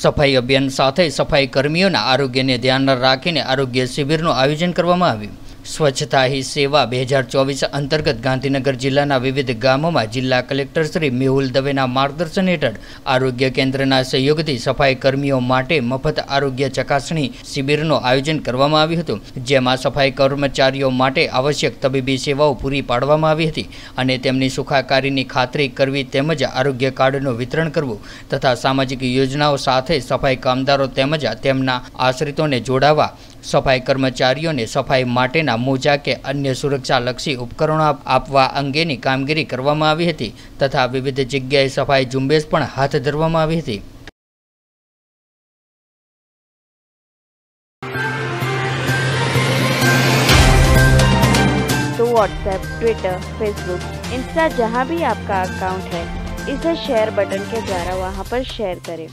સફાઈ અભિયાન સાથે સફાઈ કર્મીઓના આરોગ્યને ધ્યાનમાં રાખીને આરોગ્ય શિબિરનું આયોજન કરવામાં આવ્યું. સ્વચ્છતા હી સેવા બે હજાર ચોવીસ અંતર્ગત ગાંધીનગર જિલ્લાના વિવિધ ગામોમાં જિલ્લા કલેક્ટર શ્રી મેહુલ દવેના માર્ગદર્શન હેઠળ આરોગ્ય કેન્દ્રના સહયોગથી સફાઈ કર્મીઓ માટે મફત આરોગ્ય ચકાસણી શિબિરનું આયોજન કરવામાં આવ્યું હતું. જેમાં સફાઈ કર્મચારીઓ માટે આવશ્યક તબીબી સેવાઓ પૂરી પાડવામાં આવી હતી અને તેમની સુખાકારીની ખાતરી કરવી તેમજ આરોગ્ય કાર્ડનું વિતરણ કરવું તથા સામાજિક યોજનાઓ સાથે સફાઈ કામદારો તેમજ તેમના આશ્રિતોને જોડાવા સફાઈ કર્મચારીઓને સફાઈ માટેના મોજા કે અન્ય સુરક્ષાલક્ષી ઉપકરણો આપ- આપવા અંગેની કામગીરી કરવામાં આવી હતી તથા વિવિધ જગ્યાએ સફાઈ ઝુંબેશ પણ હાથ ધરવામાં આવી હતી तो व्हाट्सएप ट्विटर फेसबुक इंस्टा जहाँ भी आपका अकाउंट है इसे शेयर बटन के द्वारा वहाँ पर शेयर करें